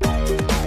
Bye.